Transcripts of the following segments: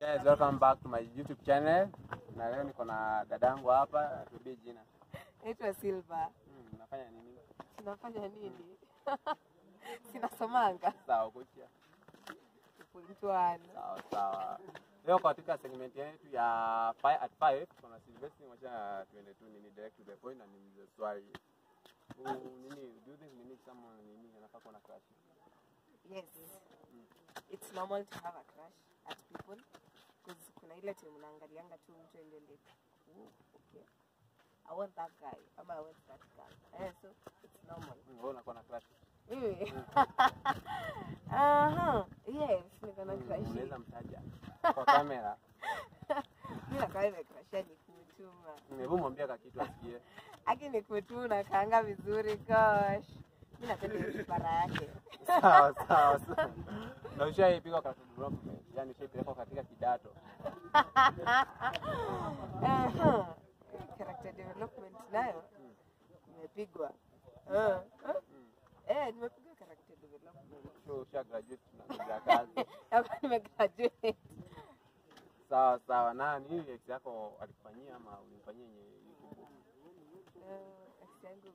Guys, welcome back to my YouTube channel. Na leo niko na dadangu hapa, tubi jina. Naitwa Silva. Hmm, unafanya nini? Tunafanya nini? Sinasomanga. Sawa, kucha. Point one. Sawa, sawa. Leo katika segment yetu ya 5 at 5 kuna Silvestri mwacha tuende tu nini direct to the point na niulize swali. Uh, nini, do you think nini someone nini anafaa kuwa na crush? Yes. It's normal to have a crush at people because kuna ile time unaangalianga tu mtu and you're like, "Ooh, okay. I want that guy ama I want that girl. Eh, so it's normal. Wewe unakuwa na crush? Mimi. Aha. Yes, niko na Hmm, crush. Unaweza mtaja kwa kamera. Mimi nakaa crush ni kumtuma. Hmm, Hebu mwambie kakitu asikie. Aki ni kutuna kaanga vizuri gosh. Mimi napenda hiyo yake. Sawa, sawa, sawa. Na ushaipigwa katika development, yani ushaipelekwa katika kidato. Character development nayo nimepigwa. Ah, ah. Eh, nimepigwa character development. Sio usha graduate na kazi. Hapa nimegraduate. Sawa sawa. Na nini ex yako alikufanyia ama ulimfanyia yenye? Eh, ex yangu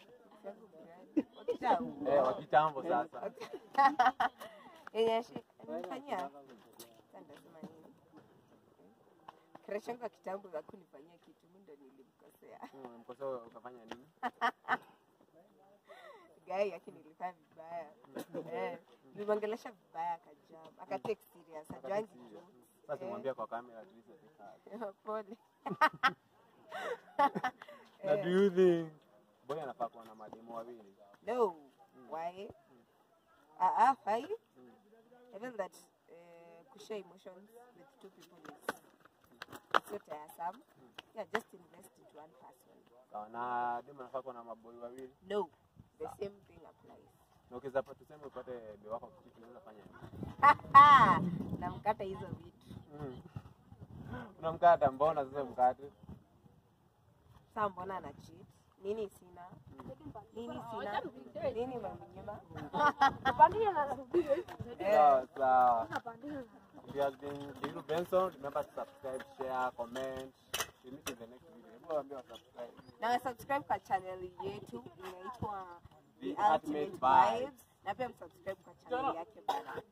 ex yangu gani? Wa kitambo. Eh, wa kitambo sasa. Yenye. Sasa nitasema nini? Crush yangu kitambo hakunifanyia kitu, mimi ndo nilimkosea. Mkosea ukafanya nini? Gai yake nilikaa vibaya. Eh, nilimwongelesha vibaya akajam. Akatake serious. Sasa Eh. mwambia kwa kamera at least atikali. Pole. Na do you think boy anafaa kuwa na mademo wawili? No. Why? Ah, ah, why? Mm. Feel that uh, share emotions with two people is it's so tiresome. Yeah, just invest into one person. Sawa. Na demu anafaa kuwa na maboi wawili. No, the same thing applies. Na ukiweza pa tuseme upate be wako kitu unaweza fanya nini? Namkata hizo vitu. Mm. Unamkata mbona sasa mkate? Saa mbona ana cheat? Nini sina? Nini sina? Nini mamnyima? Sawa sawa. It has been Kiru Benson. Remember to subscribe, share, comment. We meet in the next video. Hebu waambie subscribe. Na subscribe kwa channel yetu inaitwa The Ultimate Vibes. Na pia msubscribe kwa channel yake bana.